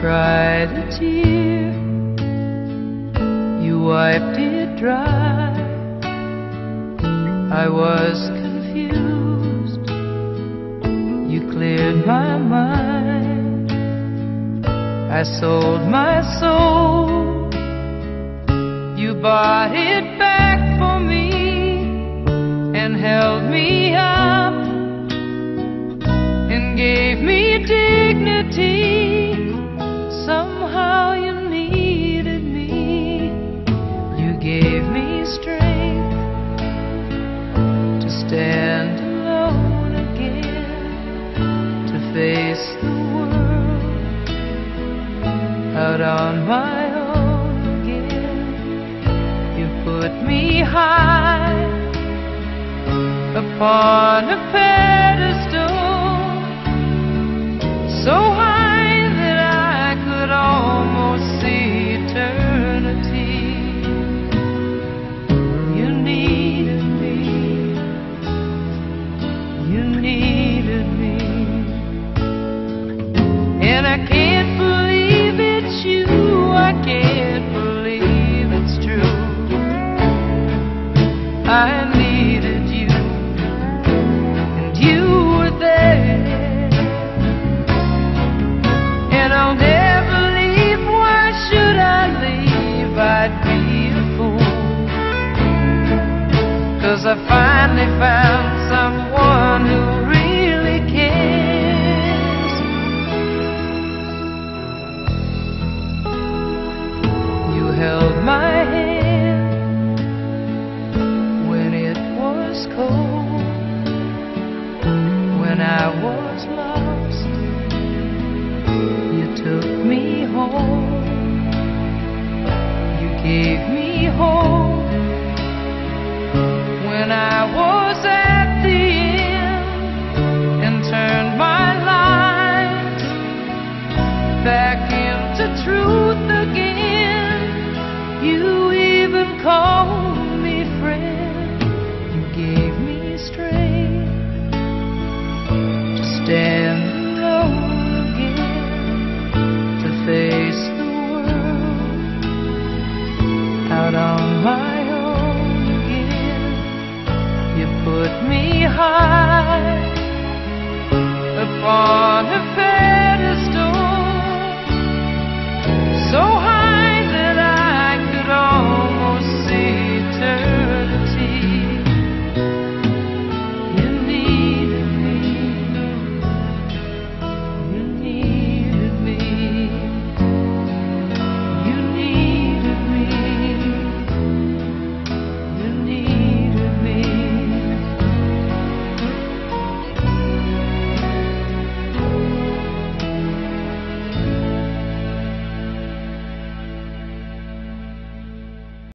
cried a tear, you wiped it dry. I was confused, you cleared my mind. I sold my soul, you bought it back for me and held me up and gave me dignity. Out on my own again. You put me high upon a pedestal, I finally found someone who really cares. You held my hand when it was cold, when I was lost. You took me home, you gave me called me friend. You gave me strength to stand alone again, to face the world out on my own again. You put me high upon